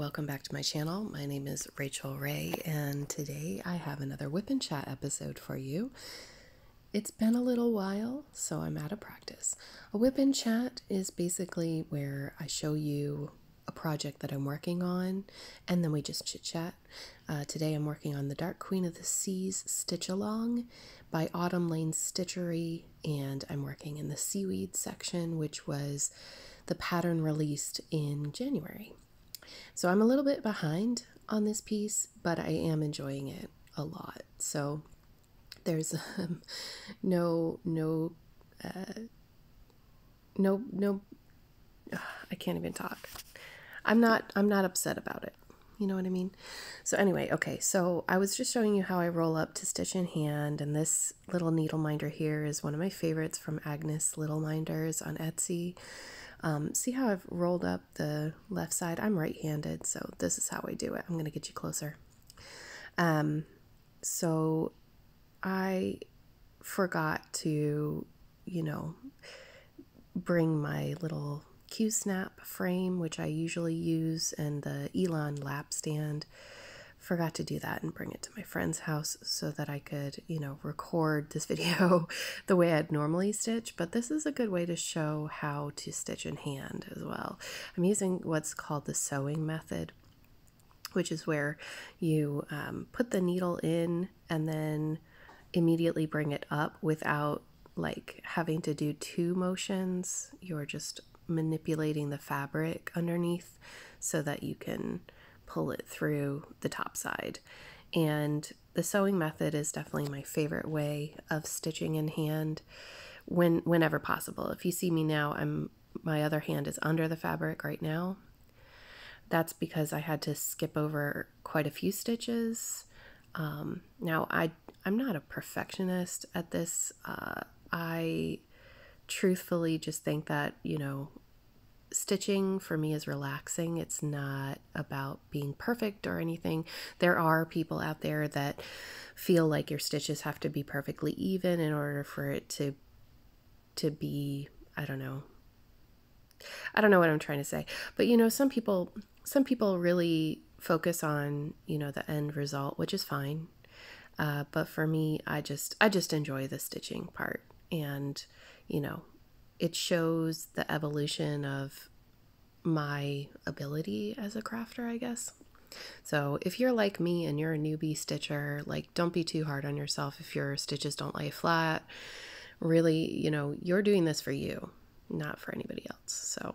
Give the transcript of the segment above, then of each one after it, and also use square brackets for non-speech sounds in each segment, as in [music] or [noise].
Welcome back to my channel. My name is Rachel Rae and today I have another Whip and Chat episode for you. It's been a little while, so I'm out of practice. A Whip and Chat is basically where I show you a project that I'm working on and then we just chit chat. Uh, today I'm working on the Dark Queen of the Seas Stitch Along by Autumn Lane Stitchery and I'm working in the seaweed section which was the pattern released in January. So I'm a little bit behind on this piece, but I am enjoying it a lot. So there's [laughs] um, no no uh, no no [sighs] I can't even talk. I'm not I'm not upset about it. You know what I mean? So anyway, okay, so I was just showing you how I roll up to stitch in hand, and this little needle minder here is one of my favorites from Agnes Little Minders on Etsy. Um, see how I've rolled up the left side? I'm right-handed, so this is how I do it. I'm going to get you closer. Um, so I forgot to, you know, bring my little Q-snap frame, which I usually use, and the Elan lap stand forgot to do that and bring it to my friend's house so that I could, you know, record this [laughs] video the way I'd normally stitch. But this is a good way to show how to stitch in hand as well. I'm using what's called the sewing method, which is where you um, put the needle in and then immediately bring it up without like having to do two motions. You're just manipulating the fabric underneath so that you can pull it through the top side. And the sewing method is definitely my favorite way of stitching in hand when whenever possible. If you see me now, I'm my other hand is under the fabric right now. That's because I had to skip over quite a few stitches. Um, now I I'm not a perfectionist at this. Uh, I truthfully just think that you know stitching for me is relaxing. It's not about being perfect or anything. There are people out there that feel like your stitches have to be perfectly even in order for it to to be, I don't know. I don't know what I'm trying to say. But you know, some people some people really focus on, you know, the end result, which is fine. Uh, but for me, I just I just enjoy the stitching part and you know it shows the evolution of my ability as a crafter, I guess. So if you're like me and you're a newbie stitcher, like don't be too hard on yourself if your stitches don't lay flat. Really, you know, you're doing this for you, not for anybody else. So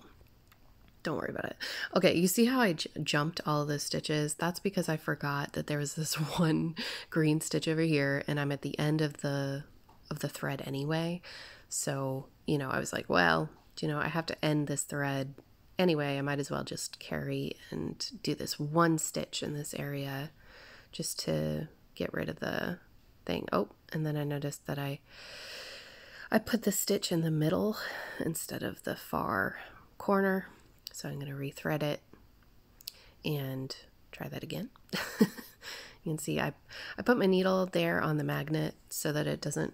don't worry about it. Okay, you see how I jumped all of stitches? That's because I forgot that there was this [laughs] one green stitch over here and I'm at the end of the of the thread anyway. So, you know, I was like, well, you know, I have to end this thread anyway. I might as well just carry and do this one stitch in this area just to get rid of the thing. Oh, and then I noticed that I I put the stitch in the middle instead of the far corner. So I'm going to rethread it and try that again. [laughs] you can see I, I put my needle there on the magnet so that it doesn't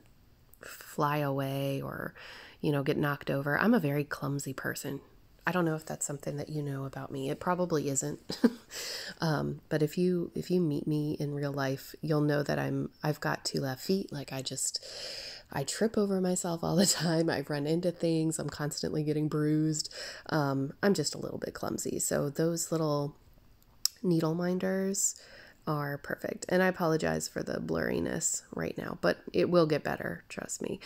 fly away or, you know, get knocked over. I'm a very clumsy person. I don't know if that's something that you know about me. It probably isn't. [laughs] um, but if you if you meet me in real life, you'll know that I'm I've got two left feet. Like I just I trip over myself all the time. I run into things. I'm constantly getting bruised. Um, I'm just a little bit clumsy. So those little needle minders are perfect. And I apologize for the blurriness right now, but it will get better, trust me.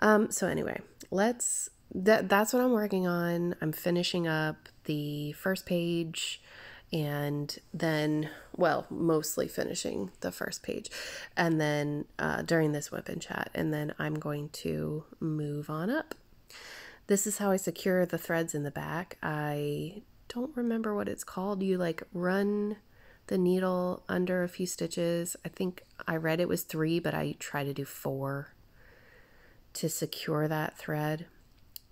Um, so anyway, let's that that's what I'm working on. I'm finishing up the first page and then well mostly finishing the first page and then uh, during this whip and chat and then i'm going to move on up this is how i secure the threads in the back i don't remember what it's called you like run the needle under a few stitches. I think I read it was three, but I try to do four to secure that thread.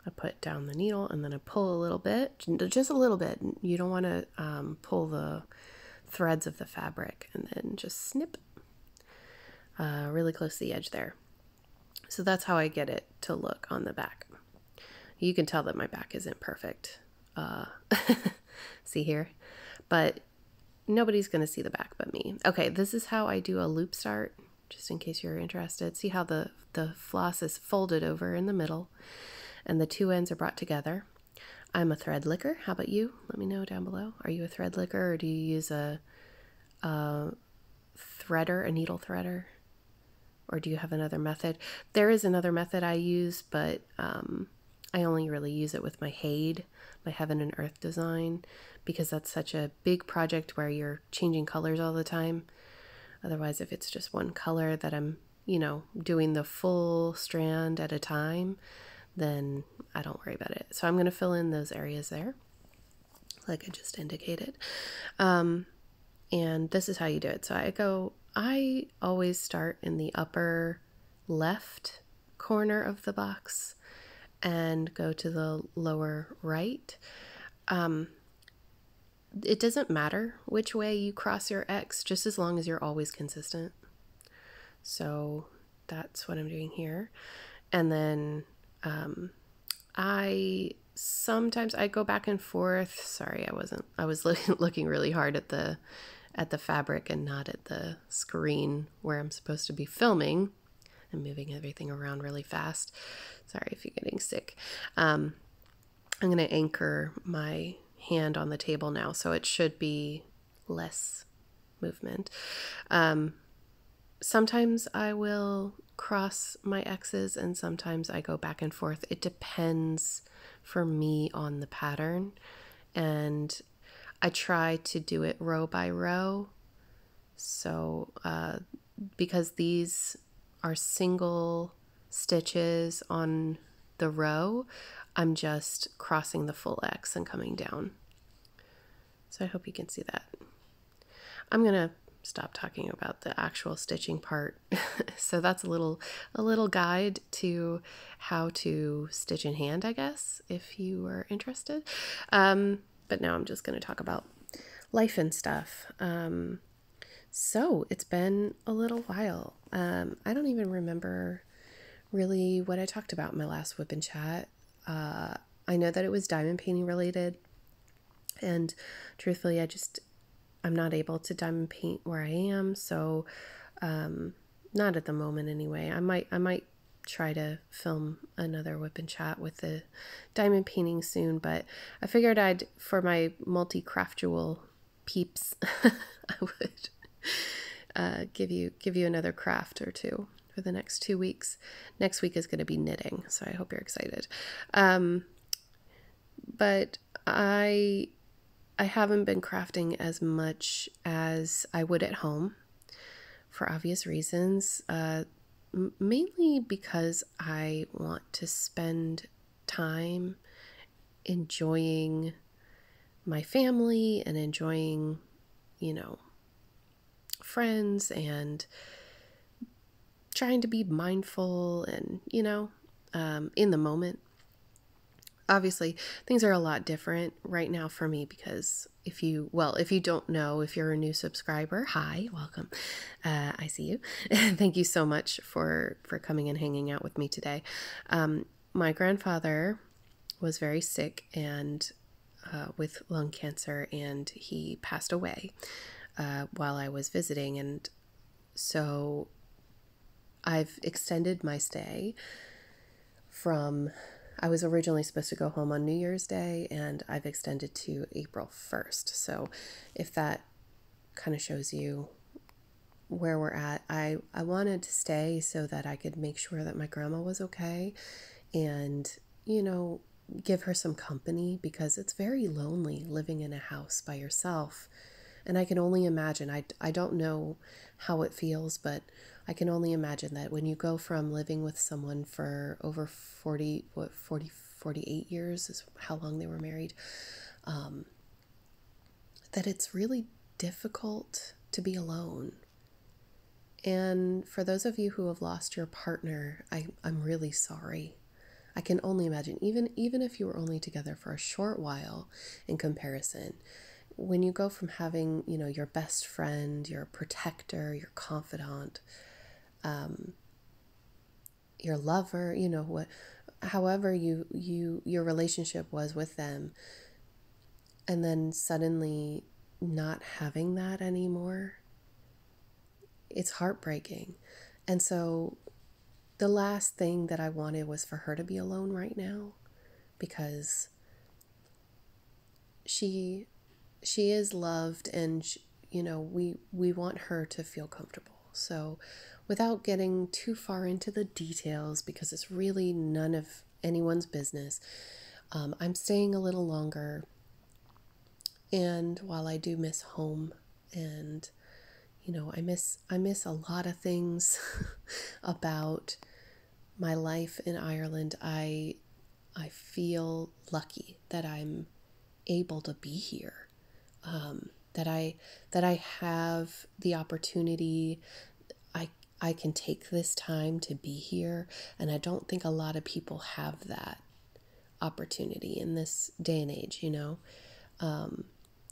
I put down the needle and then I pull a little bit, just a little bit. You don't want to um, pull the threads of the fabric and then just snip uh, really close to the edge there. So that's how I get it to look on the back. You can tell that my back isn't perfect. uh, [laughs] see here, but nobody's going to see the back but me. Okay, this is how I do a loop start, just in case you're interested. See how the, the floss is folded over in the middle and the two ends are brought together. I'm a thread licker. How about you? Let me know down below. Are you a thread licker or do you use a, a threader, a needle threader? Or do you have another method? There is another method I use, but um, I only really use it with my HAED, my Heaven and Earth design, because that's such a big project where you're changing colors all the time. Otherwise, if it's just one color that I'm, you know, doing the full strand at a time, then I don't worry about it. So I'm going to fill in those areas there, like I just indicated. Um, and this is how you do it. So I go, I always start in the upper left corner of the box and go to the lower right. Um, it doesn't matter which way you cross your X, just as long as you're always consistent. So that's what I'm doing here. And then um, I sometimes I go back and forth. Sorry, I wasn't. I was [laughs] looking looking really hard at the at the fabric and not at the screen where I'm supposed to be filming. I'm moving everything around really fast. Sorry if you're getting sick. Um, I'm going to anchor my hand on the table now, so it should be less movement. Um, sometimes I will cross my X's and sometimes I go back and forth. It depends for me on the pattern. And I try to do it row by row. So, uh, because these are single stitches on the row, I'm just crossing the full X and coming down. So I hope you can see that. I'm going to stop talking about the actual stitching part. [laughs] so that's a little a little guide to how to stitch in hand, I guess, if you are interested. Um, but now I'm just going to talk about life and stuff. Um, so it's been a little while. Um, I don't even remember really what I talked about in my last whip and chat. Uh, I know that it was diamond painting related, and truthfully, I just I'm not able to diamond paint where I am, so um, not at the moment anyway. I might I might try to film another whip and chat with the diamond painting soon, but I figured I'd for my multi craftual peeps, [laughs] I would [laughs] uh, give you give you another craft or two for the next two weeks. Next week is going to be knitting, so I hope you're excited. Um, but I I haven't been crafting as much as I would at home for obvious reasons. Uh, mainly because I want to spend time enjoying my family and enjoying, you know, friends and trying to be mindful and, you know, um, in the moment. Obviously things are a lot different right now for me because if you well if you don't know if you're a new subscriber hi welcome. Uh, i see you. [laughs] Thank you so much for for coming and hanging out with me today. Um, my grandfather was very sick and uh, with lung cancer and he passed away uh, while i was visiting and so i've extended my stay from I was originally supposed to go home on New Year's Day and I've extended to April 1st. So if that kind of shows you where we're at, I, I wanted to stay so that I could make sure that my grandma was okay and, you know, give her some company because it's very lonely living in a house by yourself. And I can only imagine, I, I don't know how it feels, but I can only imagine that when you go from living with someone for over 40, what, 40, 48 years is how long they were married, um, that it's really difficult to be alone. And for those of you who have lost your partner, I, I'm really sorry. I can only imagine, even even if you were only together for a short while in comparison, when you go from having, you know, your best friend, your protector, your confidant, um, your lover, you know what, however you you your relationship was with them, and then suddenly not having that anymore, it's heartbreaking. And so the last thing that I wanted was for her to be alone right now because she she is loved and she, you know we we want her to feel comfortable. So without getting too far into the details because it's really none of anyone's business um, i'm staying a little longer. And while i do miss home and you know i miss i miss a lot of things [laughs] about my life in ireland i i feel lucky that i'm able to be here um, that I that I have the opportunity I I can take this time to be here. And I don't think a lot of people have that opportunity in this day and age you know? Um,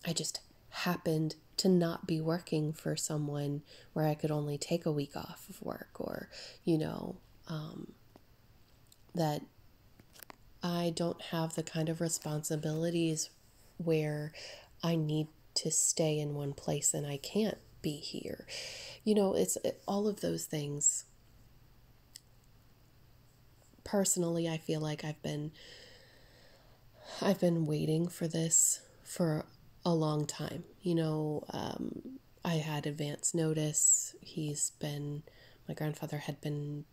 I just happened to not be working for someone where I could only take a week off of work or you know um, that I don't have the kind of responsibilities where I need to stay in one place and I can't be here. You know, it's all of those things. Personally, I feel like I've been I've been waiting for this for a long time. You know, um, I had advance notice. He's been my grandfather had been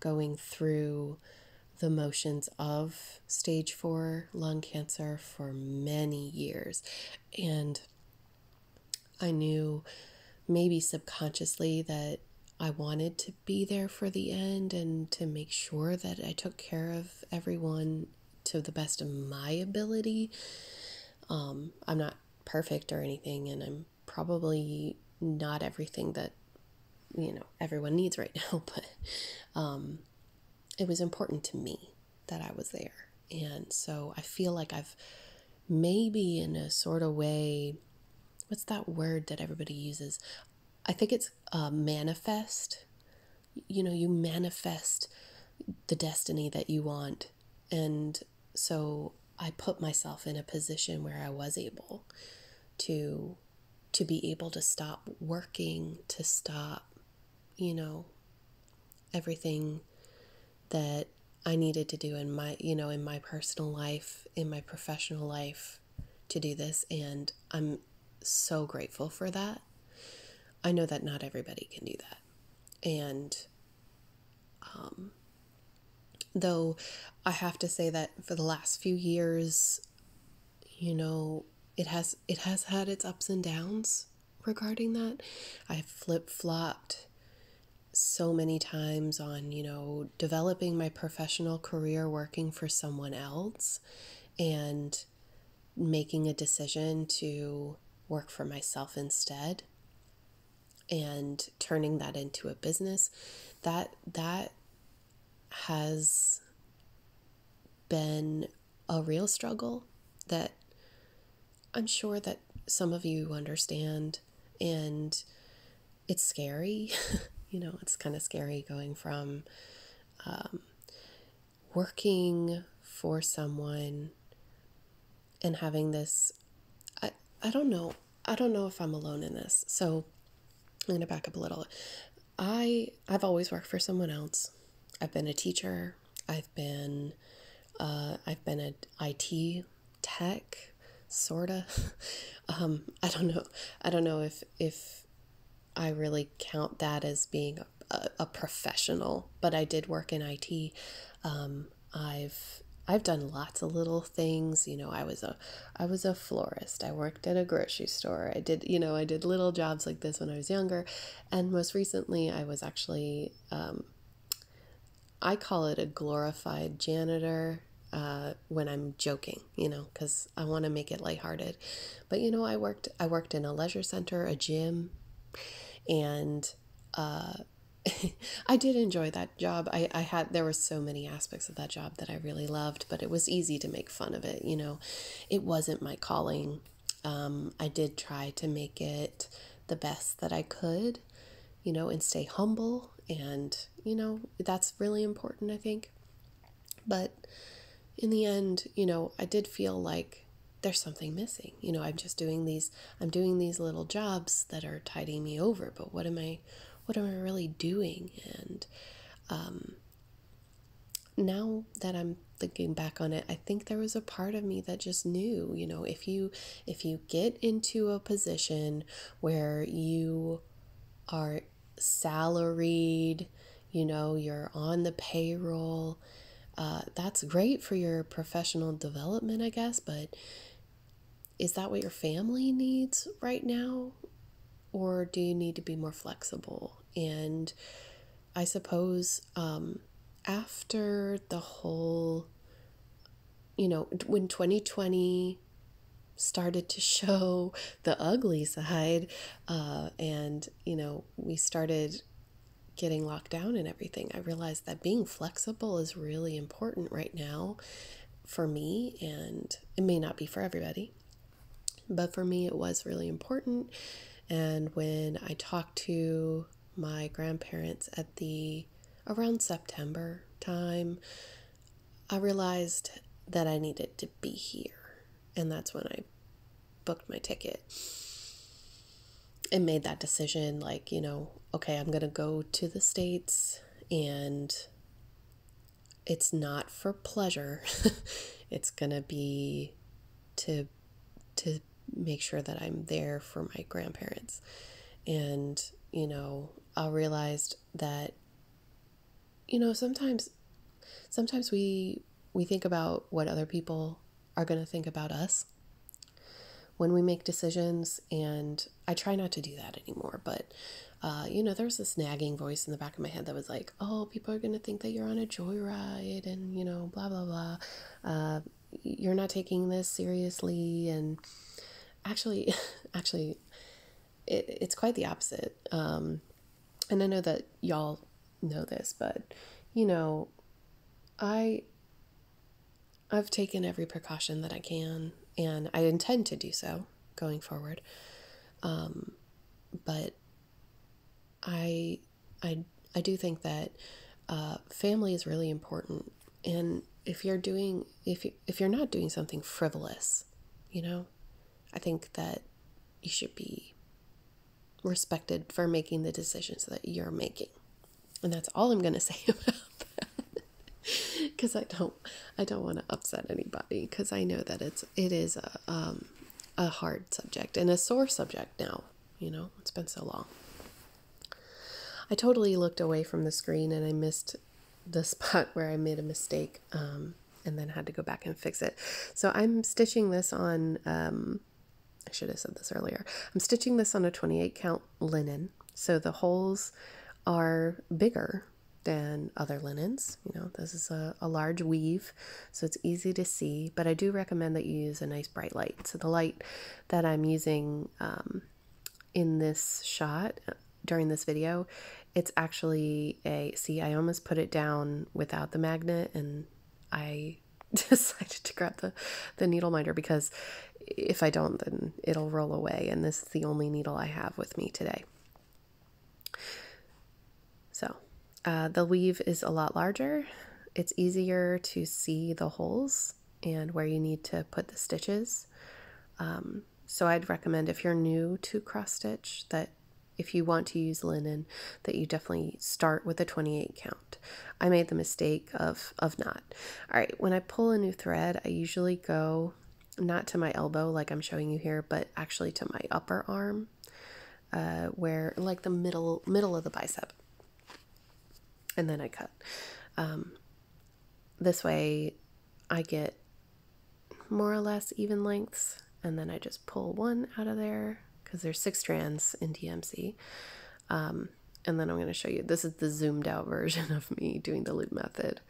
going through the motions of stage four lung cancer for many years. And I knew maybe subconsciously that I wanted to be there for the end and to make sure that I took care of everyone to the best of my ability. Um, I'm not perfect or anything, and I'm probably not everything that you know everyone needs right [laughs] now, but um, it was important to me that I was there. And so I feel like I've maybe in a sort of way, what's that word that everybody uses? I think it's uh, manifest. You know, you manifest the destiny that you want. And so I put myself in a position where I was able to to be able to stop working, to stop, you know, everything that I needed to do in my, you know, in my personal life, in my professional life to do this. And I'm so grateful for that. I know that not everybody can do that. And um, though I have to say that for the last few years, you know, it has it has had its ups and downs regarding that. I've flip flopped so many times on, you know, developing my professional career working for someone else and making a decision to work for myself instead and turning that into a business that that has been a real struggle that I'm sure that some of you understand and it's scary [laughs] you know, it's kind of scary going from um, working for someone and having this. I, I don't know. I don't know if I'm alone in this. So I'm going to back up a little. I I've always worked for someone else. I've been a teacher. I've been uh, I've been an IT tech, sorta. [laughs] um, I don't know. I don't know if if I really count that as being a, a professional, but I did work in IT. Um, I've I've done lots of little things. You know, I was a I was a florist. I worked at a grocery store. I did, you know, I did little jobs like this when I was younger. And most recently I was actually um, I call it a glorified janitor uh, when I'm joking, you know, because I want to make it lighthearted. But you know, I worked I worked in a leisure center, a gym, and uh, [laughs] I did enjoy that job. I, I had there were so many aspects of that job that I really loved, but it was easy to make fun of it. You know, it wasn't my calling. Um, I did try to make it the best that I could, you know, and stay humble. And, you know, that's really important, I think. But in the end, you know, I did feel like there's something missing. You know, I'm just doing these I'm doing these little jobs that are tiding me over, but what am I what am I really doing? And um now that I'm thinking back on it, I think there was a part of me that just knew, you know, if you if you get into a position where you are salaried, you know, you're on the payroll, uh, that's great for your professional development, I guess, but is that what your family needs right now? Or do you need to be more flexible? And I suppose um, after the whole, you know, when 2020 started to [laughs] show the ugly side, uh, and, you know, we started getting locked down and everything, I realized that being flexible is really important right now for me, and it may not be for everybody, but for me, it was really important. And when I talked to my grandparents at the around September time, I realized that I needed to be here. And that's when I booked my ticket and made that decision like, you know, okay, I'm going to go to the States and it's not for pleasure. [laughs] it's going to be to to make sure that I'm there for my grandparents. And, you know, I realized that you know, sometimes sometimes we we think about what other people are going to think about us when we make decisions and I try not to do that anymore, but uh, you know, there's this nagging voice in the back of my head that was like, "Oh, people are gonna think that you're on a joyride, and you know, blah blah blah. Uh, you're not taking this seriously." And actually, [laughs] actually, it, it's quite the opposite. Um, and I know that y'all know this, but you know, I I've taken every precaution that I can, and I intend to do so going forward. Um, but I, I, I do think that uh, family is really important. And if you're doing, if you, if you're not doing something frivolous, you know, I think that you should be respected for making the decisions that you're making. And that's all I'm going [laughs] to say about that. Because I don't, I don't want to upset anybody. Because I know that it's, it is a, um, a hard subject and a sore subject now. You know, it's been so long. I totally looked away from the screen and I missed the [laughs] spot where I made a mistake um, and then had to go back and fix it. So I'm stitching this on, um, I should have said this earlier. I'm stitching this on a 28 count linen. So the holes are bigger than other linens. You know, this is a, a large weave, so it's easy to see, but I do recommend that you use a nice bright light. So the light that I'm using um, in this shot during this video, it's actually a, see, I almost put it down without the magnet and I [laughs] decided to grab the, the needle minder because if I don't, then it'll roll away. And this is the only needle I have with me today. So uh, the weave is a lot larger. It's easier to see the holes and where you need to put the stitches. Um, so I'd recommend if you're new to cross stitch that if you want to use linen that you definitely start with a 28 count. I made the mistake of of not. All right, when I pull a new thread, I usually go not to my elbow like I'm showing you here, but actually to my upper arm, uh, where like the middle middle of the bicep, and then I cut. Um, this way, I get more or less even lengths, and then I just pull one out of there because there's six strands in DMC. Um, and then I'm going to show you, this is the zoomed out [laughs] version of me doing the loop method.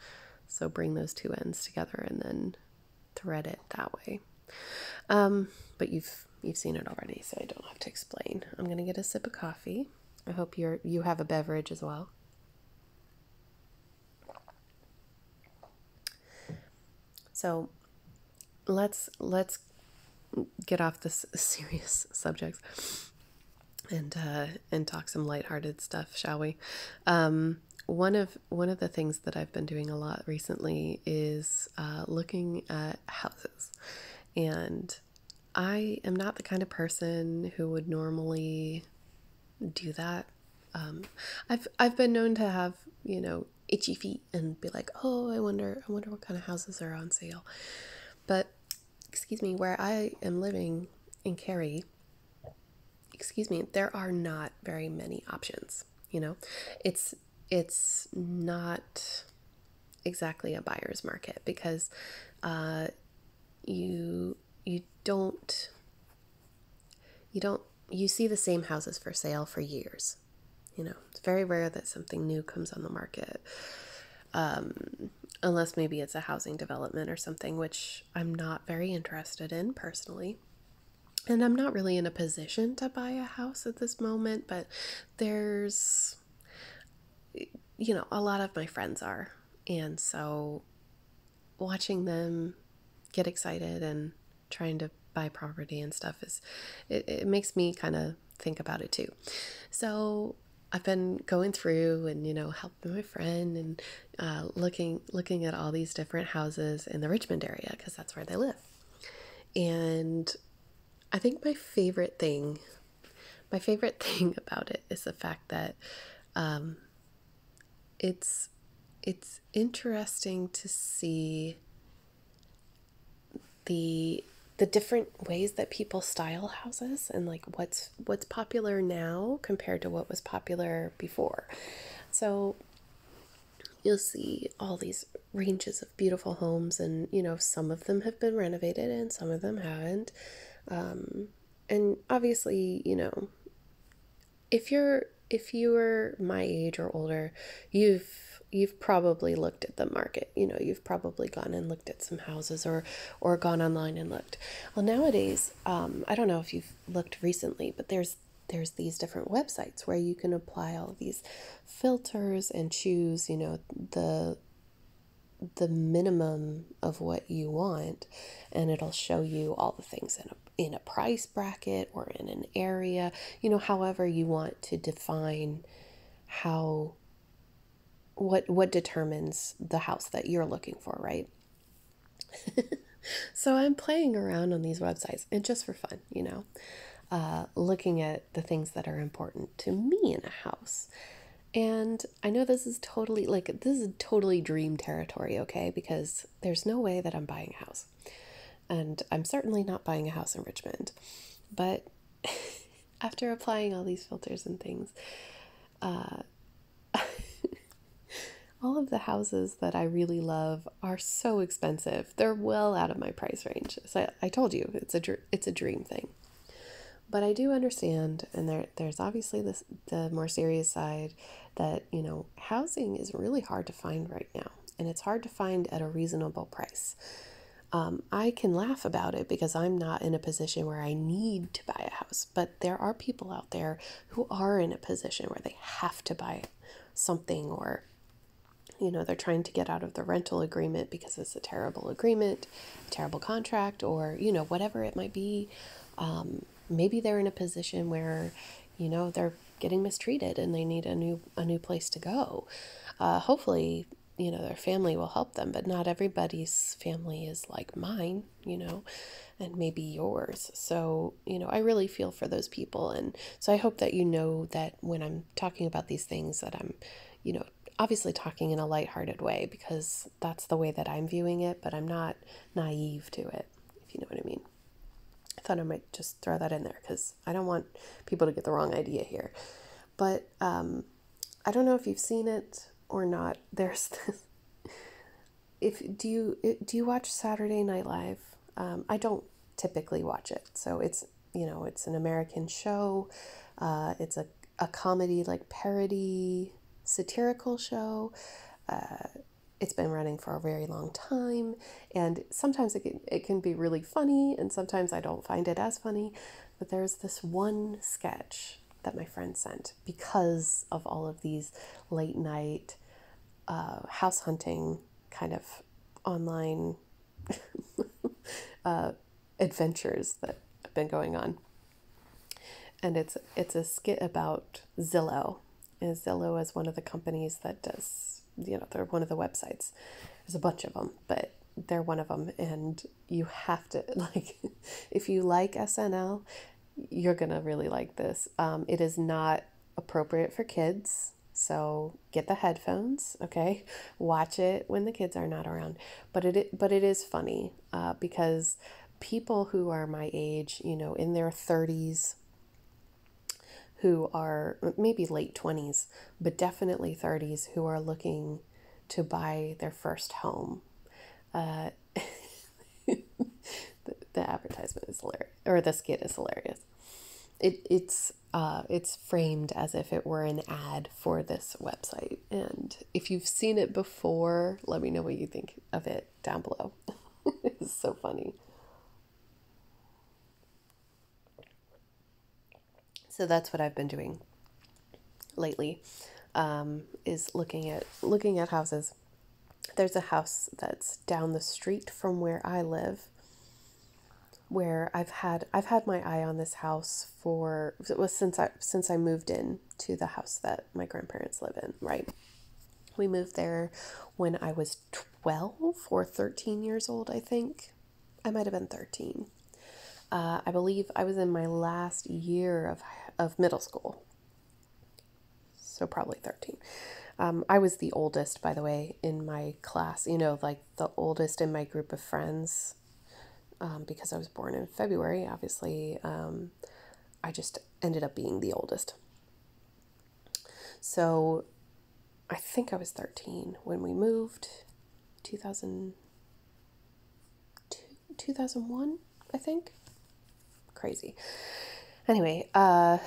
So bring those two ends together and then thread it that way. Um, but you've you've seen it already, so I don't have to explain. I'm going to get a sip of coffee. I hope you're you have a beverage as well. So let's let's get off this [laughs] serious subjects and uh, and talk some lighthearted stuff, shall we? Um, one of one of the things that I've been doing a lot recently is uh, looking at houses, And I am not the kind of person who would normally do that. Um, I've I've been known to have you know itchy feet and be like, oh, I wonder I wonder what kind of houses are on sale. But excuse me, where I am living in Cary, excuse me, there are not very many options. You know, it's it's not exactly a buyer's market because uh, you you don't you don't you see the same houses for sale for years. You know, it's very rare that something new comes on the market. Um, unless maybe it's a housing development or something, which I'm not very interested in personally. And I'm not really in a position to buy a house at this moment, but there's, you know, a lot of my friends are. And so watching them get excited and trying to buy property and stuff is, it, it makes me kind of think about it too. So I've been going through and you know helping my friend and uh, looking looking at all these different houses in the Richmond area because that's where they live. And I think my favorite thing, my favorite [laughs] thing about it is the fact that um, it's it's interesting to see the the different ways that people style houses and like what's what's popular now compared to what was popular before. So you'll see all these ranges of beautiful homes and you know some of them have been renovated and some of them haven't. Um, and obviously, you know, if you're if you are my age or older, you've you've probably looked at the market. You know, you've probably gone and looked at some houses or or gone online and looked. Well, nowadays, um, I don't know if you've looked recently, but there's there's these different websites where you can apply all these filters and choose, you know, the the minimum of what you want and it'll show you all the things in a in a price bracket or in an area, you know, however you want to define how what what determines the house that you're looking for, right? [laughs] so I'm playing around on these websites and just for fun, you know, uh, looking at the things that are important to me in a house. And I know this is totally like this is totally dream territory, okay? Because there's no way that I'm buying a house. And I'm certainly not buying a house in Richmond. But [laughs] after applying all these filters and things, uh, [laughs] all of the houses that I really love are so expensive. They're well out of my price range. So I, I told you it's a it's a dream thing. But I do understand, and there there's obviously this the more serious side that you know housing is really hard to find right now, and it's hard to find at a reasonable price. Um, I can laugh about it because I'm not in a position where I need to buy a house, but there are people out there who are in a position where they have to buy something or you know they're trying to get out of the rental agreement because it's a terrible agreement a terrible contract or you know whatever it might be. Um, maybe they're in a position where you know they're getting mistreated and they need a new a new place to go. Uh, hopefully you know their family will help them but not everybody's family is like mine you know and maybe yours. So you know i really feel for those people. And so i hope that you know that when i'm talking about these things that i'm you know obviously talking in a lighthearted way because that's the way that I'm viewing it, but I'm not naive to it, if you know what I mean. I thought I might just throw that in there because I don't want people to get the wrong idea here. But um, I don't know if you've seen it or not. [laughs] There's this. If do you do you watch Saturday Night Live? Um, I don't typically watch it, so it's you know it's an American show. Uh, it's a a comedy like parody satirical show. Uh, it's been running for a very long time, and sometimes it can, it can be really funny, and sometimes I don't find it as funny. But there's this one sketch that my friend sent because of all of these late night uh, house hunting kind of online [laughs] uh, adventures that have been going on. And it's it's a skit about Zillow is Zillow is one of the companies that does, you know, they're one of the websites. There's a bunch of them, but they're one of them, and you have to [laughs] like if you like SNL, you're gonna really like this. Um, it is not appropriate for kids. So get the headphones, okay? Watch it when the kids are not around. But it but it is funny uh, because people who are my age, you know, in their 30s, who are maybe late 20s, but definitely 30s, who are looking to buy their first home. Uh, the, [laughs] the advertisement is hilarious, or the skit is hilarious. It, it's uh, it's framed as if it were an ad for this website. And if you've seen it before, let me know what you think of it down below. [laughs] it's so funny. So that's what I've been doing lately, um, is looking at looking at houses. There's a house that's down the street from where I live, where I've had I've had my eye on this house for it was since I since I moved in to the house that my grandparents live in, right? We moved there when I was 12 or 13 years old, I think. I might have been 13. Uh, I believe I was in my last year of of middle school. So probably 13. Um, I was the oldest, by the way, in my class, you know, like the oldest in my group of friends. Um, because I was born in February, obviously, um, I just ended up being the oldest. So I think I was 13 when we moved, 2000, 2001, I think. Crazy anyway, uh,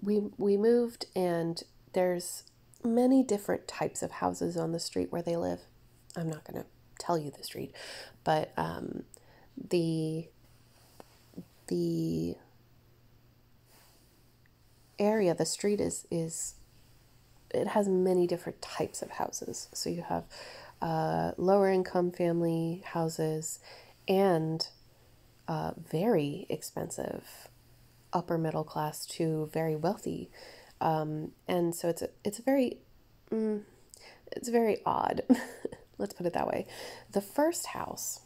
we we moved, and there's many different types of houses on the street where they live. I'm not gonna tell you the street, but um, the the area, the street is is it has many different types of houses. So you have uh, lower income family houses and uh, very expensive upper middle class to very wealthy, um, and so it's a, it's a very mm, it's very odd. [laughs] Let's put it that way. The first house,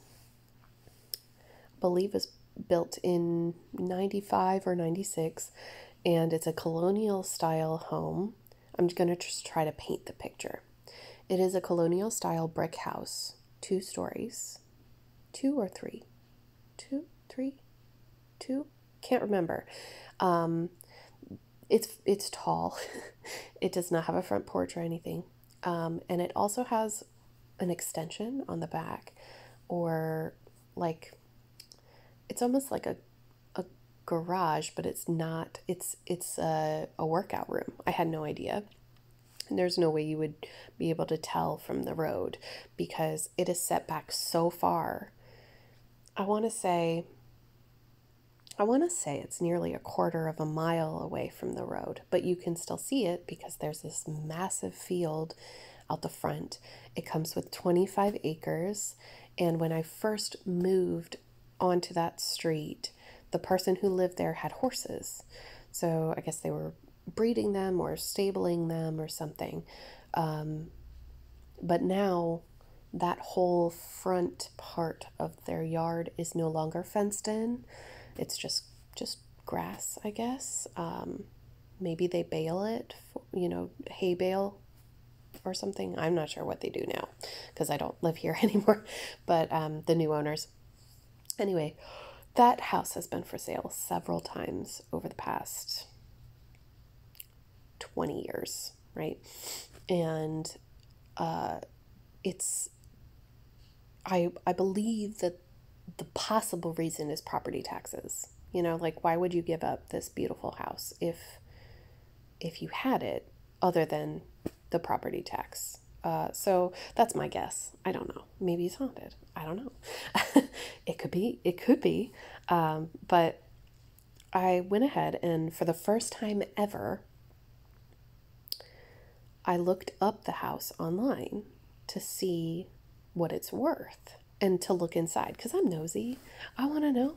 I believe, was built in ninety five or ninety six, and it's a colonial style home. I'm going to just try to paint the picture. It is a colonial style brick house, two stories, two or three, two, three, two can't remember. Um, it's it's tall. [laughs] it does not have a front porch or anything, um, and it also has an extension on the back, or like it's almost like a a garage, but it's not. It's it's a, a workout room. I had no idea. And there's no way you would be able to tell from the road because it is set back so far. I want to say I want to say it's nearly a quarter of a mile away from the road, but you can still see it because there's this massive field out the front. It comes with 25 acres, and when I first moved onto that street, the person who lived there had horses. So I guess they were breeding them or stabling them or something. Um, but now that whole front part of their yard is no longer fenced in. It's just just grass, I guess. Um, maybe they bale it, for, you know, hay bale or something. I'm not sure what they do now because I don't live here [laughs] anymore. But um, the new owners. Anyway, that house has been for sale several times over the past 20 years, right? And uh, it's, I, I believe that the possible reason is property taxes. You know, like why would you give up this beautiful house if if you had it other than the property tax? Uh, so that's my guess. I don't know. Maybe it's haunted. I don't know. [laughs] it could be. It could be. Um, but I went ahead and for the first time ever, I looked up the house online to see what it's worth and to look inside because I'm nosy. I want to know.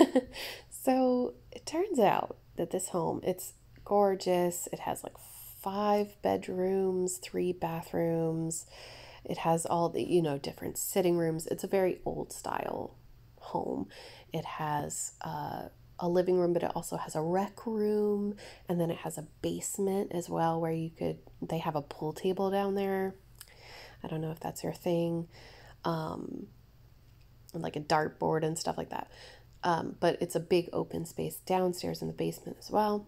[laughs] so it turns out that this home, it's gorgeous. It has like five bedrooms, three bathrooms. It has all the, you know, different sitting rooms. It's a very old style home. It has uh, a living room, but it also has a rec room. And then it has a basement as well where you could, they have a pool table down there. I don't know if that's your thing. Um, and like a dartboard and stuff like that. Um, but it's a big open space downstairs in the basement as well.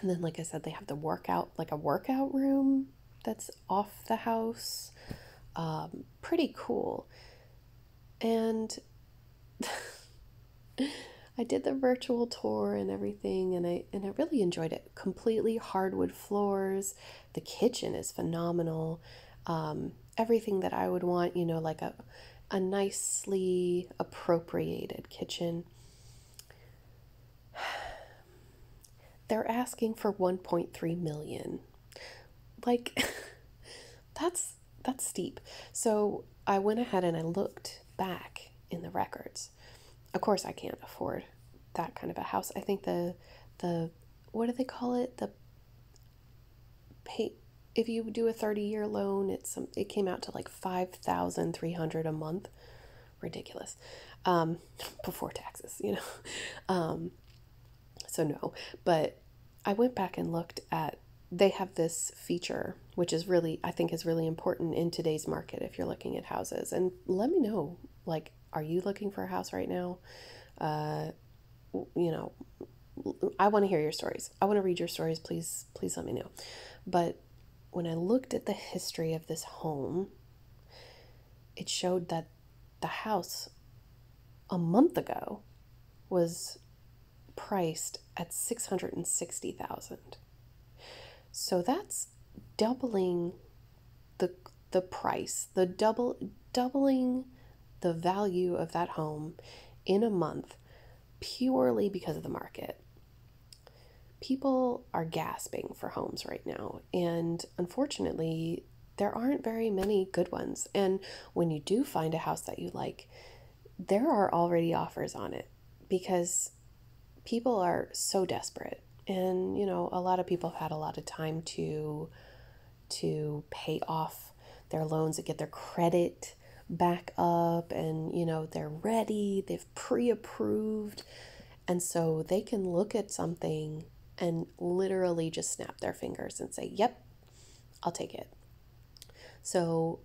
And then, like I said, they have the workout, like a workout room that's off the house. Um, pretty cool. And [laughs] I did the virtual tour and everything, and I and I really enjoyed it. Completely hardwood floors. The kitchen is phenomenal. Um, everything that I would want, you know, like a a nicely appropriated kitchen. [sighs] They're asking for 1.3 million. Like [laughs] that's that's steep. So I went ahead and I looked back in the records. Of course I can't afford that kind of a house. I think the the what do they call it? The pay if you do a 30 year loan, it's some, it came out to like 5,300 a month. Ridiculous. Um, [laughs] before taxes, you know. [laughs] Um, so no, but I went back and looked at they have this feature which is really I think is really important in today's market if you're looking at houses. And let me know like are you looking for a house right now? Uh, you know, I want to hear your stories. I want to read your stories. Please, please let me know. But when I looked at the history of this home, it showed that the house a month ago was priced at 660,000. So that's doubling the the price, the double doubling the value of that home in a month purely because of the market people are gasping for homes right now. And unfortunately, there aren't very many good ones. And when you do find a house that you like, there are already offers on it because people are so desperate. And, you know, a lot of people have had a lot of time to to pay off their loans and get their credit back up and, you know, they're ready, they've pre-approved. And so they can look at something and literally just snap their fingers and say, Yep, I'll take it. So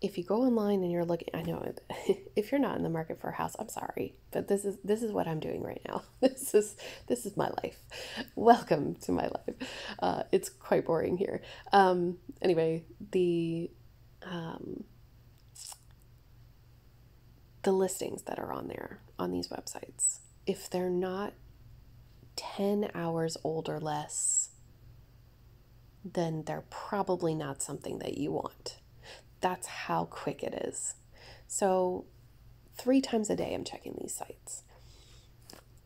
if you go online and you're looking I know [laughs] if you're not in the market for a house, I'm sorry, but this is this is what I'm doing right now. [laughs] This is this is my life. Welcome to my life. Uh, it's quite boring here. Um, anyway, the um, the listings that are on there on these websites, if they're not 10 hours old or less, then they're probably not something that you want. That's how quick it is. So, three times a day, I'm checking these sites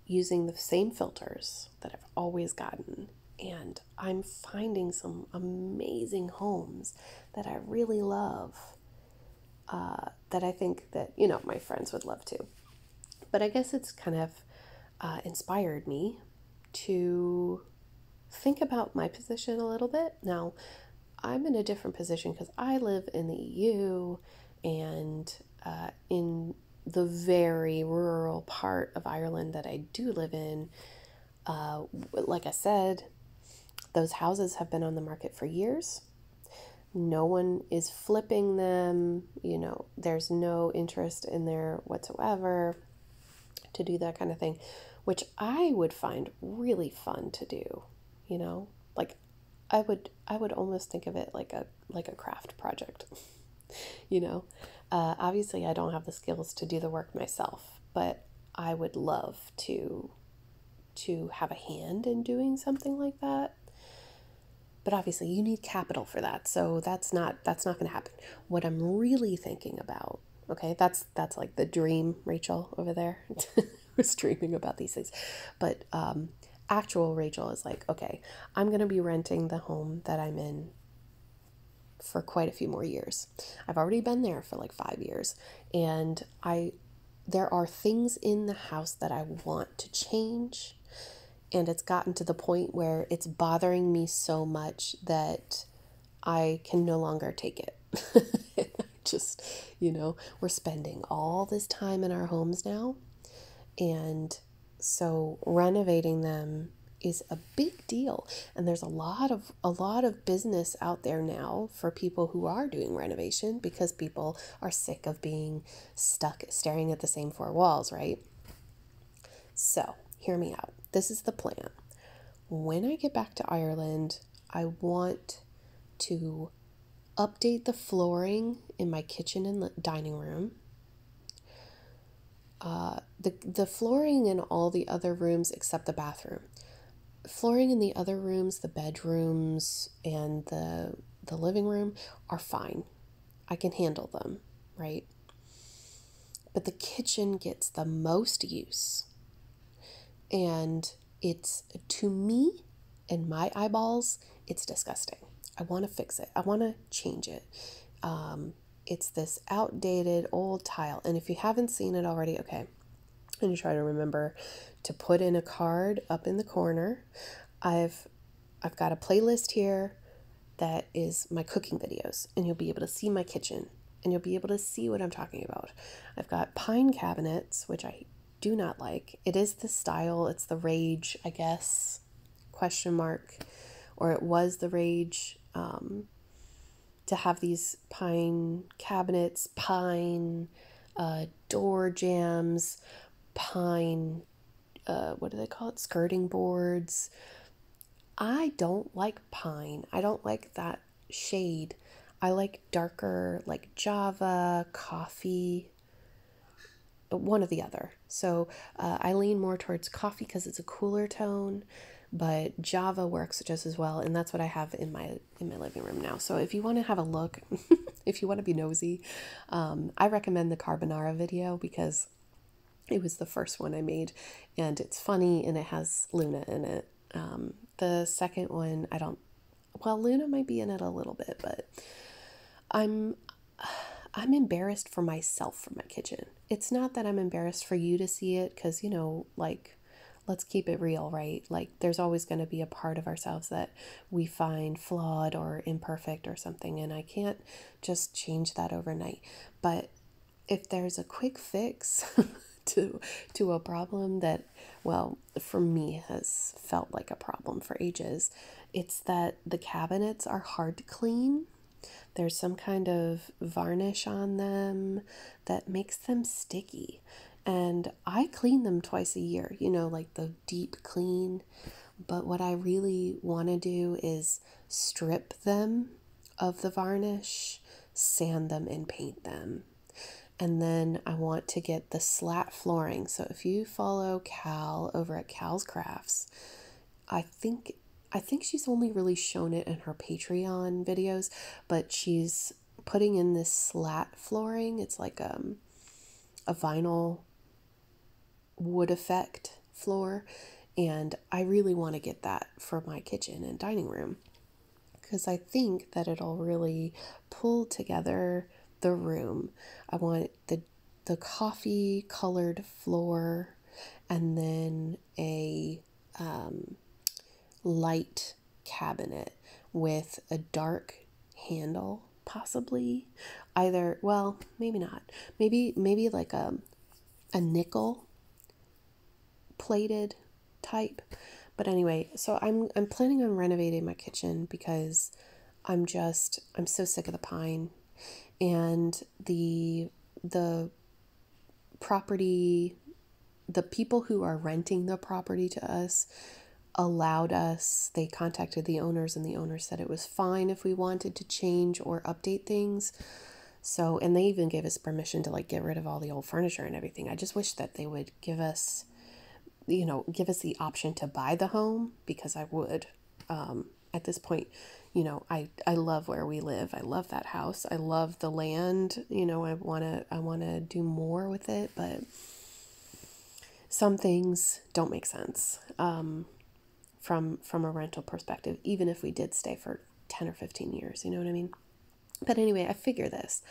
using the same filters that I've always gotten. And I'm finding some amazing homes that I really love. Uh, that I think that you know my friends would love too. But I guess it's kind of uh, inspired me to think about my position a little bit. Now, I'm in a different position because I live in the EU and uh, in the very rural part of Ireland that I do live in. Uh, like I said, those houses have been on the market for years. No one is flipping them. You know, there's no interest in there whatsoever to do that kind of thing which I would find really fun to do, you know? Like I would I would almost think of it like a like a craft project. [laughs] you know? Uh, obviously I don't have the skills to do the work myself, but I would love to to have a hand in doing something like that. But obviously you need capital for that. So that's not that's not going to happen. What I'm really thinking about, okay? That's that's like the dream, Rachel over there. [laughs] [laughs] was dreaming about these things. But um, actual Rachel is like, okay, I'm going to be renting the home that I'm in for quite a few more years. I've already been there for like five years, and I there are things in the house that I want to change, and it's gotten to the point where it's bothering me so much that I can no longer take it. [laughs] just, you know, we're spending all this time in our homes now. And so renovating them is a big deal. And there's a lot of a lot of business out there now for people who are doing renovation because people are sick of being stuck staring at the same four walls right? So hear me out. This is the plan. When i get back to ireland i want to update the flooring in my kitchen and dining room uh, the, the flooring in all the other rooms except the bathroom flooring in the other rooms, the bedrooms and the the living room are fine. I can handle them, right? But the kitchen gets the most use. And it's to me and my eyeballs, it's disgusting. I want to fix it. I want to change it. Um, it's this outdated old tile. And if you haven't seen it already, okay, to try to remember to put in a card up in the corner. I've I've got a playlist here that is my cooking videos and you'll be able to see my kitchen and you'll be able to see what I'm talking about. I've got pine cabinets, which I do not like. It is the style, it's the rage, I guess. Question mark. Or it was the rage um, to have these pine cabinets, pine uh, door jambs, pine uh, what do they call it? Skirting boards. I don't like pine. I don't like that shade. I like darker, like Java, coffee, but one or the other. So uh, I lean more towards coffee because it's a cooler tone, but Java works just as well, and that's what I have in my in my living room now. So if you want to have a look, [laughs] if you want to be nosy, um, I recommend the carbonara video because it was the first one I made, and it's funny and it has Luna in it. Um, the second one, I don't. Well, Luna might be in it a little bit, but I'm I'm embarrassed for myself for my kitchen. It's not that I'm embarrassed for you to see it, because you know, like, let's keep it real, right? Like, there's always going to be a part of ourselves that we find flawed or imperfect or something, and I can't just change that overnight. But if there's a quick fix. [laughs] to to a problem that well for me has felt like a problem for ages it's that the cabinets are hard to clean there's some kind of varnish on them that makes them sticky and I clean them twice a year you know like the deep clean but what I really want to do is strip them of the varnish sand them and paint them and then I want to get the slat flooring. So if you follow Cal over at Cal's Crafts, I think I think she's only really shown it in her Patreon videos, but she's putting in this slat flooring. It's like um, a vinyl wood effect floor, and I really want to get that for my kitchen and dining room. Because I think that it'll really pull together the room. I want the the coffee colored floor and then a um, light cabinet with a dark handle possibly. Either well maybe not. Maybe maybe like a a nickel plated type. But anyway so i'm i'm planning on renovating my kitchen because i'm just i'm so sick of the pine. And the the property the people who are renting the property to us allowed us they contacted the owners and the owners said it was fine if we wanted to change or update things. So and they even gave us permission to like get rid of all the old furniture and everything. I just wish that they would give us you know give us the option to buy the home because i would um, at this point you know, I I love where we live. I love that house. I love the land. You know, I want to I want to do more with it, but some things don't make sense um, from from a rental perspective even if we did stay for 10 or 15 years, you know what I mean? But anyway, I figure this.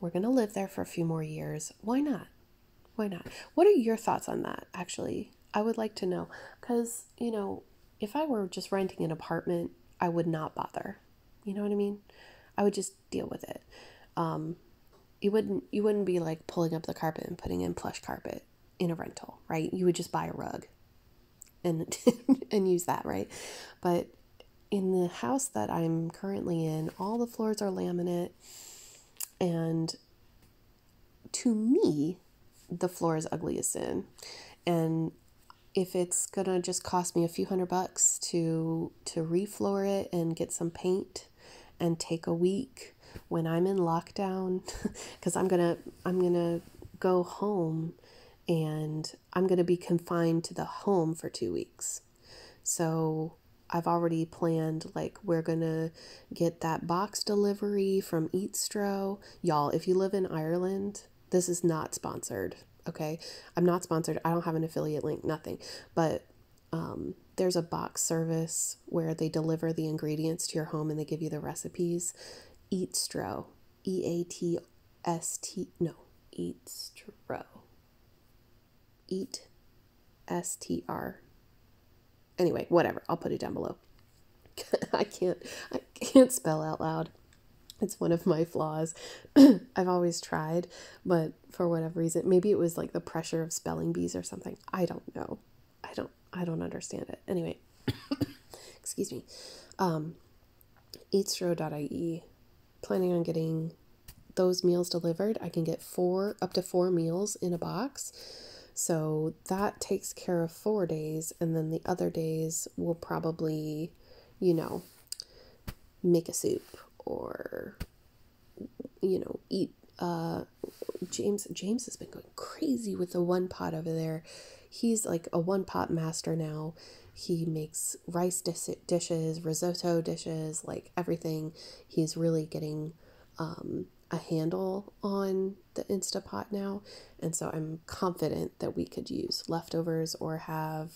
We're to live there for a few more years. Why not? Why not? What are your thoughts on that actually? I would like to know cuz, you know, if I were just renting an apartment I would not bother. You know what I mean? I would just deal with it. Um, you wouldn't you wouldn't be like pulling up the carpet and putting in plush carpet in a rental, right? You would just buy a rug and [laughs] and use that, right? But in the house that I'm currently in, all the floors are laminate and to me, the floor is ugly as sin. And if it's gonna just cost me a few hundred bucks to to refloor it and get some paint and take a week when I'm in lockdown [laughs] because I'm gonna I'm gonna go home and I'm gonna be confined to the home for two weeks. So I've already planned like we're gonna get that box delivery from Eatstro. Y'all, if you live in Ireland, this is not sponsored. Okay. I'm not sponsored. I don't have an affiliate link, nothing. But um, there's a box service where they deliver the ingredients to your home and they give you the recipes. Eatstro. E A T S T. No. Eatstro. Eat S T R. Anyway, whatever. I'll put it down below. [laughs] I can't I can't spell out loud. It's one of my flaws. [clears throat] I've always tried, but for whatever reason, maybe it was like the pressure of spelling bees or something. I don't know. I don't I don't understand it. Anyway, [coughs] excuse me. Um eatstro.ie planning on getting those meals delivered. I can get four up to four meals in a box. So that takes care of 4 days and then the other days will probably, you know, make a soup or you know eat uh james james has been going crazy with the one pot over there. He's like a one pot master now. He makes rice dis- dishes risotto dishes like everything. He's really getting um, a handle on the instapot now. And so i'm confident that we could use leftovers or have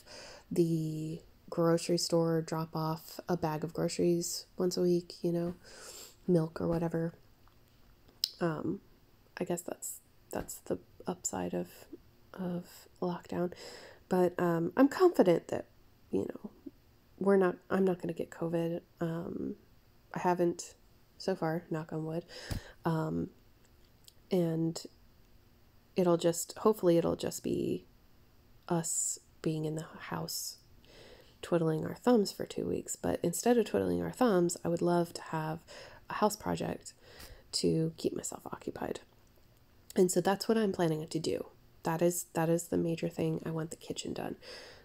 the grocery store drop off a bag of groceries once a week you know milk or whatever. Um, I guess that's that's the upside of of lockdown, but um, I'm confident that you know we're not. I'm not going to get COVID. Um, I haven't so far. Knock on wood. Um, and it'll just hopefully it'll just be us being in the house twiddling our thumbs for two weeks. But instead of twiddling our thumbs, I would love to have a house project to keep myself occupied. And so that's what I'm planning to do. That is that is the major thing. I want the kitchen done.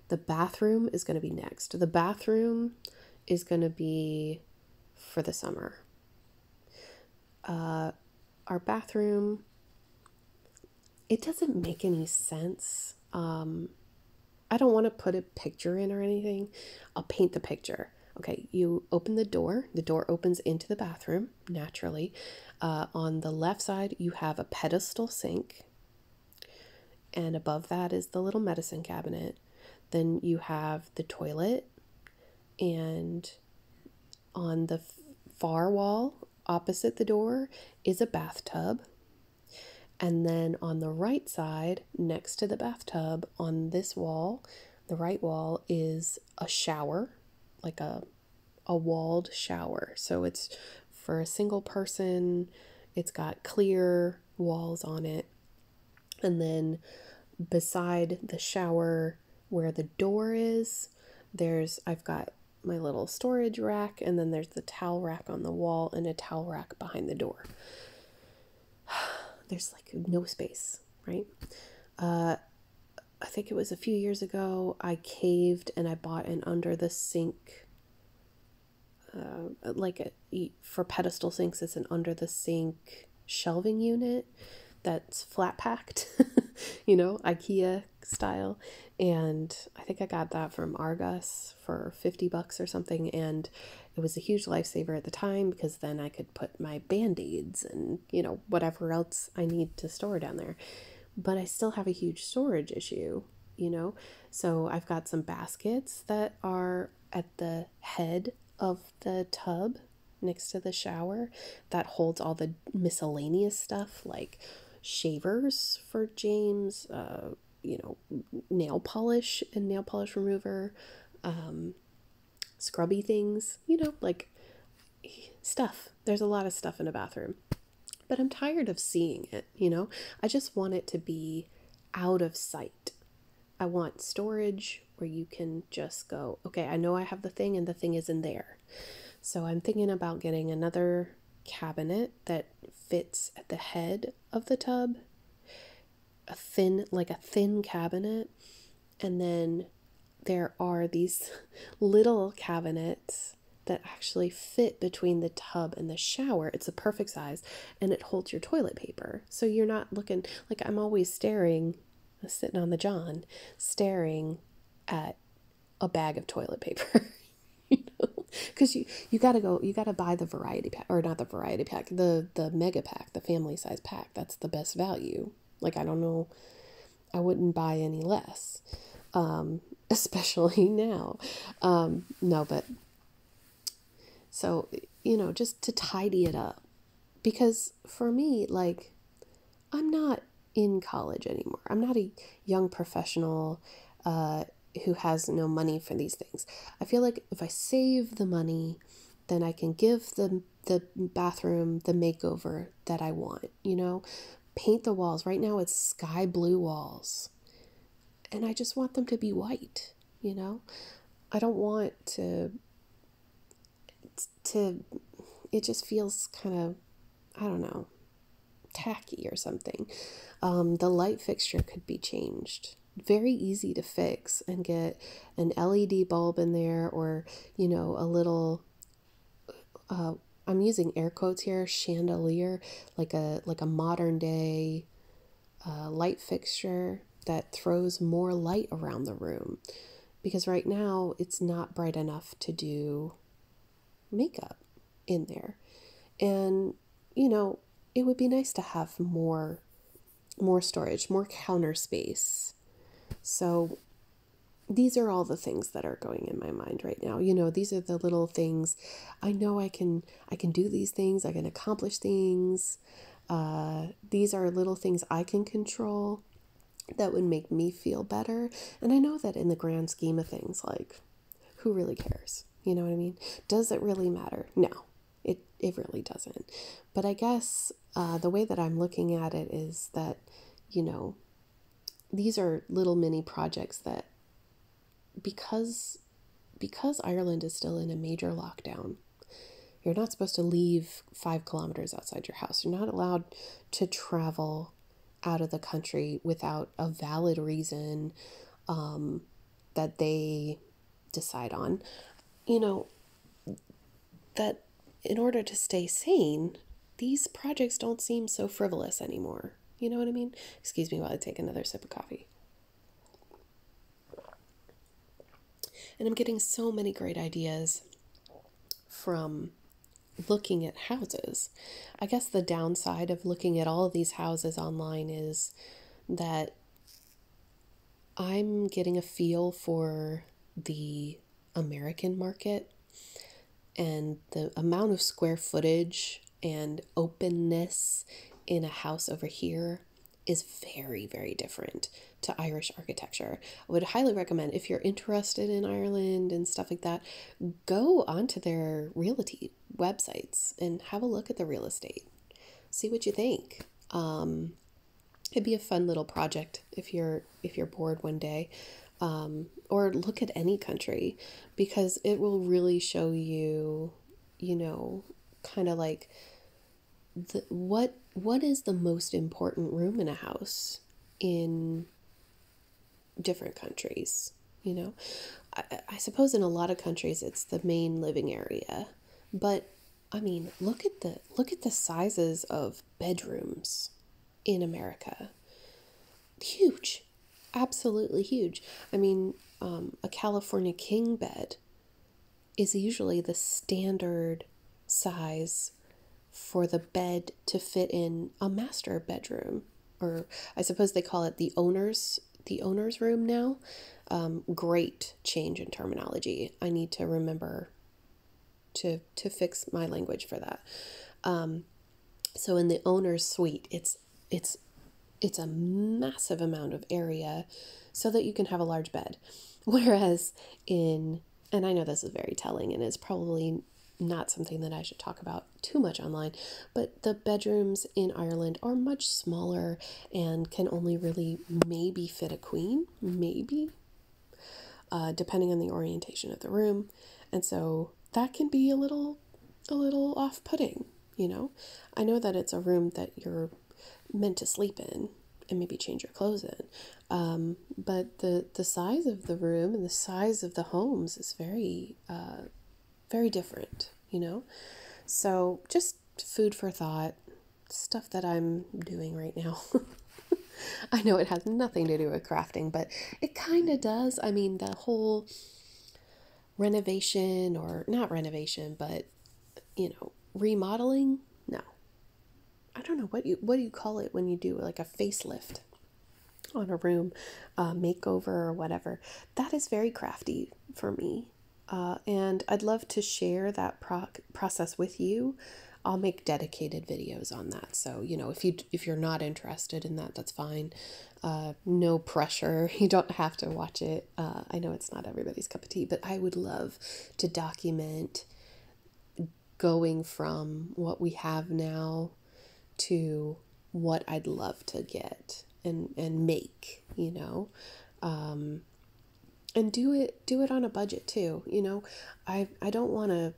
The bathroom is going to be next. The bathroom is going to be for the summer. Uh, our bathroom, it doesn't make any sense. Um, I don't want to put a picture in or anything. I'll paint the picture. Okay, you open the door. The door opens into the bathroom naturally. Uh, on the left side, you have a pedestal sink, and above that is the little medicine cabinet. Then you have the toilet, and on the far wall opposite the door is a bathtub. And then on the right side, next to the bathtub, on this wall, the right wall, is a shower like a a walled shower. So it's for a single person. It's got clear walls on it. And then beside the shower where the door is, there's I've got my little storage rack and then there's the towel rack on the wall and a towel rack behind the door. [sighs] There's like no space, right? Uh I think it was a few years ago, I caved and I bought an under the sink uh, like a, for pedestal sinks, it's an under the sink shelving unit that's flat packed, [laughs] you know, IKEA style. And I think I got that from Argos for 50 bucks or something. And it was a huge lifesaver at the time because then I could put my band aids and, you know, whatever else I need to store down there. But I still have a huge storage issue, you know? So I've got some baskets that are at the head of the tub next to the shower that holds all the miscellaneous stuff like shavers for James, uh, you know, nail polish and nail polish remover, um, scrubby things, you know, like stuff. There's a lot of stuff in a bathroom. But I'm tired of seeing it, you know? I just want it to be out of sight. I want storage where you can just go, okay, I know I have the thing and the thing is in there. So I'm thinking about getting another cabinet that fits at the head of the tub, a thin, like a thin cabinet, and then there are these [laughs] little cabinets that actually fit between the tub and the shower. It's a perfect size and it holds your toilet paper. So you're not looking like I'm always staring, sitting on the John, staring at a bag of toilet paper. [laughs] you know, because you you got to go, you got to buy the variety pack or not the variety pack, the the mega pack, the family size pack. That's the best value. Like I don't know, I wouldn't buy any less, um, [laughs] especially now. Um, no, but so, you know, just to tidy it up. Because for me, like, I'm not in college anymore. I'm not a young professional uh, who has no money for these things. I feel like if I save the money, then I can give the the bathroom the makeover that I want, you know? Paint the walls. Right now it's sky blue walls. And I just want them to be white, you know? I don't want to to it just feels kind of I don't know tacky or something. Um, the light fixture could be changed. Very easy to fix and get an LED bulb in there or you know a little. Uh, I'm using air quotes here chandelier like a like a modern day uh, light fixture that throws more light around the room because right now it's not bright enough to do makeup in there. And, you know, it would be nice to have more more storage, more counter space. So these are all the things that are going in my mind right now. You know, these are the little things I know I can I can do these things, I can accomplish things. Uh, these are little things I can control that would make me feel better. And I know that in the grand scheme of things, like, who really cares? You know what I mean? Does it really matter? No, it, it really doesn't. But I guess uh, the way that I'm looking at it is that, you know, these are little mini projects that because because Ireland is still in a major lockdown, you're not supposed to leave five kilometers outside your house. You're not allowed to travel out of the country without a valid reason um, that they decide on you know, that in order to stay sane, these projects don't seem so frivolous anymore. You know what I mean? Excuse me while I take another sip of coffee. And I'm getting so many great ideas from looking at houses. I guess the downside of looking at all of these houses online is that I'm getting a feel for the American market and the amount of square footage and openness in a house over here is very, very different to Irish architecture. I would highly recommend if you're interested in Ireland and stuff like that, go onto their realty websites and have a look at the real estate. See what you think. Um, it'd be a fun little project if you're if you're bored one day um, or look at any country because it will really show you, you know, kind of like the, what what is the most important room in a house in different countries. You know, I, I suppose in a lot of countries it's the main living area, but I mean, look at the look at the sizes of bedrooms in America. Huge absolutely huge. I mean, um, a California king bed is usually the standard size for the bed to fit in a master bedroom, or I suppose they call it the owner's the owner's room now. Um, great change in terminology. I need to remember to to fix my language for that. Um, so in the owner's suite, it's it's it's a massive amount of area so that you can have a large bed. [laughs] Whereas in, and I know this is very telling and is probably not something that I should talk about too much online, but the bedrooms in Ireland are much smaller and can only really maybe fit a queen, maybe, uh, depending on the orientation of the room. And so that can be a little a little off-putting, you know. I know that it's a room that you're meant to sleep in and maybe change your clothes in. Um, but the the size of the room and the size of the homes is very uh, very different, you know? So just food for thought, stuff that I'm doing right now. [laughs] I know it has nothing to do with crafting, but it kind of does. I mean, the whole renovation or not renovation, but you know, remodeling? I don't know what you what do you call it when you do like a facelift on a room, uh, makeover or whatever. That is very crafty for me. Uh, and I'd love to share that pro- process with you. I'll make dedicated videos on that. So you know, if you if you're not interested in that, that's fine. Uh, no pressure. [laughs] You don't have to watch it. Uh, I know it's not everybody's cup of tea, but I would love to document going from what we have now to what I'd love to get and and make. You know. Um, and do it do it on a budget too you know i i don't want to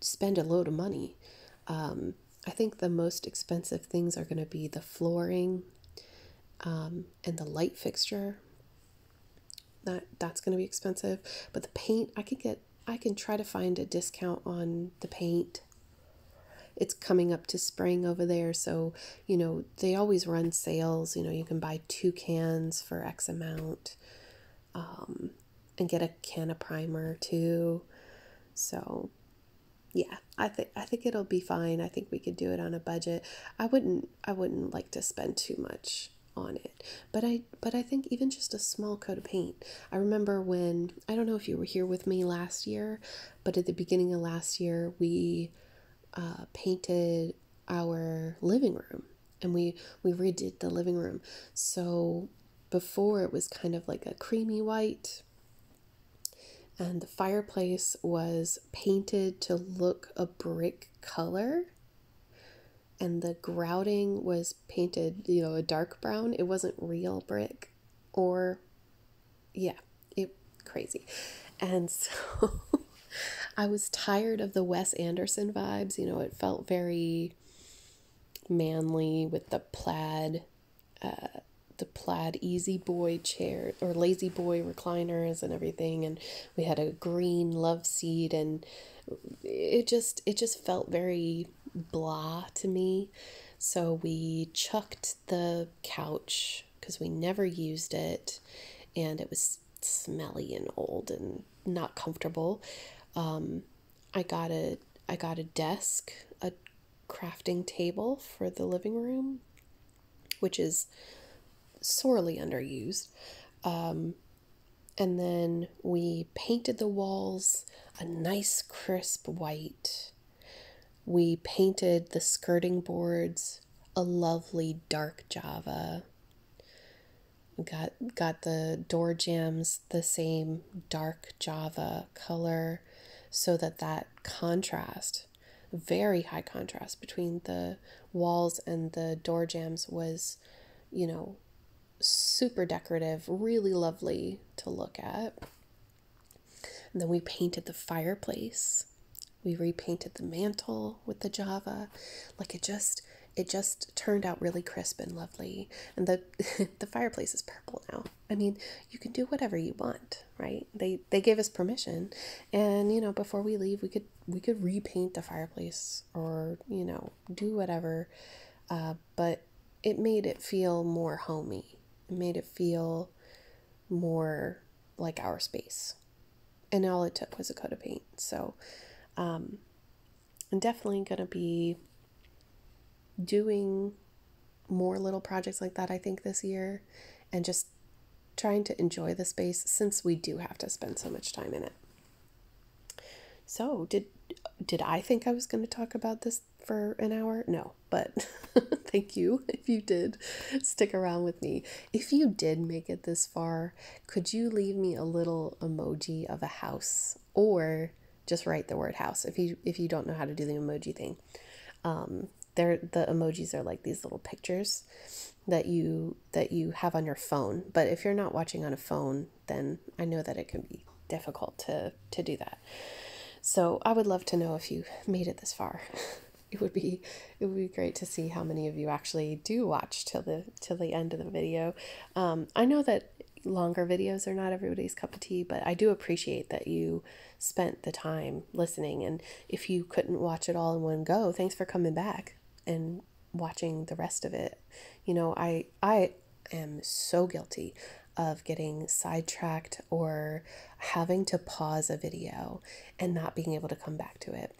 spend a load of money um, i think the most expensive things are going to be the flooring um, and the light fixture that that's going to be expensive but the paint i can get i can try to find a discount on the paint it's coming up to spring over there so you know they always run sales you know you can buy two cans for x amount um, and get a can of primer too. So yeah, I think I think it'll be fine. I think we could do it on a budget. I wouldn't I wouldn't like to spend too much on it. But I but I think even just a small coat of paint. I remember when I don't know if you were here with me last year, but at the beginning of last year we uh, painted our living room and we we redid the living room. So before it was kind of like a creamy white and the fireplace was painted to look a brick color and the grouting was painted you know a dark brown it wasn't real brick or yeah it crazy and [laughs] so i was tired of the wes anderson vibes you know it felt very manly with the plaid uh, the plaid La-Z-Boy chair or La-Z-Boy recliners and everything and we had a green love seat and it just it just felt very blah to me. So we chucked the couch because we never used it and it was smelly and old and not comfortable um, i got a i got a desk a crafting table for the living room which is sorely underused. Um, and then we painted the walls a nice crisp white. We painted the skirting boards a lovely dark java. Got got the door jambs the same dark java color so that that contrast very high contrast between the walls and the door jambs was you know super decorative, really lovely to look at. And then we painted the fireplace. We repainted the mantle with the java. Like it just it just turned out really crisp and lovely. And the [laughs] the fireplace is purple now. I mean, you can do whatever you want, right? They they gave us permission. And you know, before we leave, we could we could repaint the fireplace or, you know, do whatever. Uh, but it made it feel more homey it made it feel more like our space. And all it took was a coat of paint. So um, I'm definitely going to be doing more little projects like that, I think, this year, and just trying to enjoy the space since we do have to spend so much time in it. So, did did I think I was going to talk about this for an hour? No, but [laughs] thank you if you did stick around with me. If you did make it this far, could you leave me a little emoji of a house or just write the word house if you if you don't know how to do the emoji thing. Um, they're the emojis are like these little pictures that you that you have on your phone. But if you're not watching on a phone, then I know that it can be difficult to to do that. So I would love to know if you made it this far. [laughs] it would be it would be great to see how many of you actually do watch till the till the end of the video. Um, I know that longer videos are not everybody's cup of tea, but I do appreciate that you spent the time listening. And if you couldn't watch it all in one go, thanks for coming back and watching the rest of it. You know, I I am so guilty of getting sidetracked or having to pause a video and not being able to come back to it.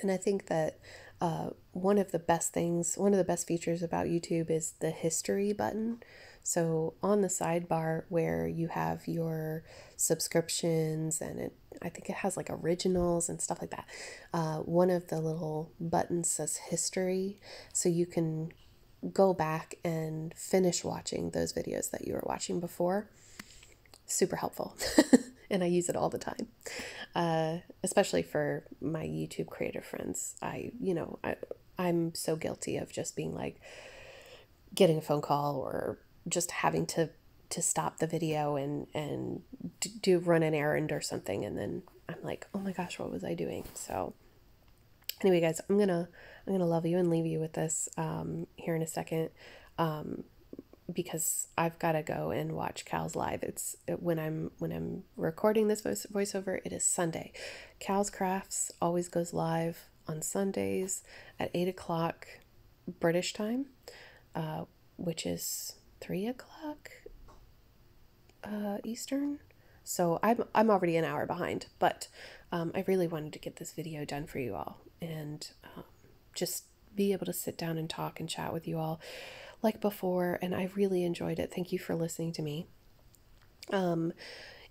And I think that uh, one of the best things, one of the best features about YouTube is the history button. So on the sidebar where you have your subscriptions and it, I think it has like originals and stuff like that. Uh, one of the little buttons says history, so you can go back and finish watching those videos that you were watching before. Super helpful. [laughs] and I use it all the time, uh, especially for my YouTube creator friends. I, you know, I, I'm so guilty of just being like getting a phone call or just having to to stop the video and and do run an errand or something and then I'm like, "Oh my gosh, what was I doing?" So anyway, guys, I'm to I'm to love you and leave you with this um here in a second. Um because I've got to go and watch Cal's live. It's when I'm when I'm recording this voice voiceover. It is Sunday. Cal's Crafts always goes live on Sundays at eight o'clock British time, uh, which is three o'clock uh, Eastern. So I'm I'm already an hour behind, but um, I really wanted to get this video done for you all and um, just be able to sit down and talk and chat with you all like before. And I really enjoyed it. Thank you for listening to me. Um,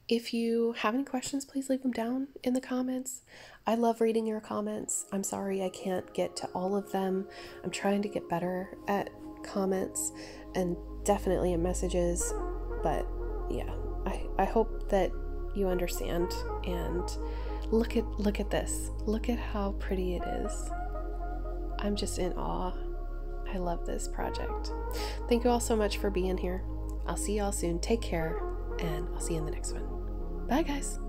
if you have any questions, please leave them down in the comments. I love reading your comments. I'm sorry I can't get to all of them. I'm trying to get better at comments and definitely in messages, but yeah, I, I hope that you understand and look at look at this. Look at how pretty it is. I'm just in awe. I love this project. Thank you all so much for being here. I'll see y'all soon. Take care, and I'll see you in the next one. Bye, guys.